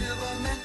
never meant